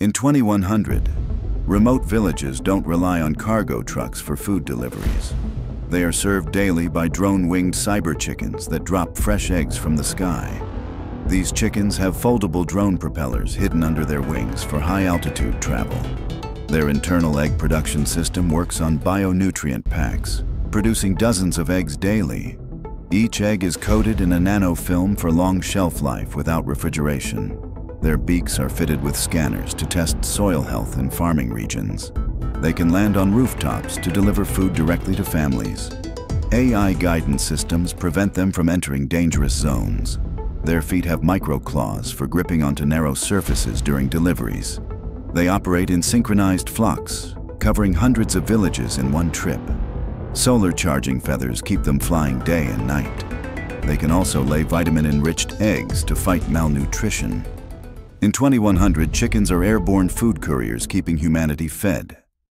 In 2100, remote villages don't rely on cargo trucks for food deliveries. They are served daily by drone-winged cyber chickens that drop fresh eggs from the sky. These chickens have foldable drone propellers hidden under their wings for high-altitude travel. Their internal egg production system works on bionutrient packs, producing dozens of eggs daily. Each egg is coated in a nanofilm for long shelf life without refrigeration. Their beaks are fitted with scanners to test soil health in farming regions. They can land on rooftops to deliver food directly to families. AI guidance systems prevent them from entering dangerous zones. Their feet have micro-claws for gripping onto narrow surfaces during deliveries. They operate in synchronized flocks, covering hundreds of villages in one trip. Solar charging feathers keep them flying day and night. They can also lay vitamin-enriched eggs to fight malnutrition. In 2100, chickens are airborne food couriers keeping humanity fed.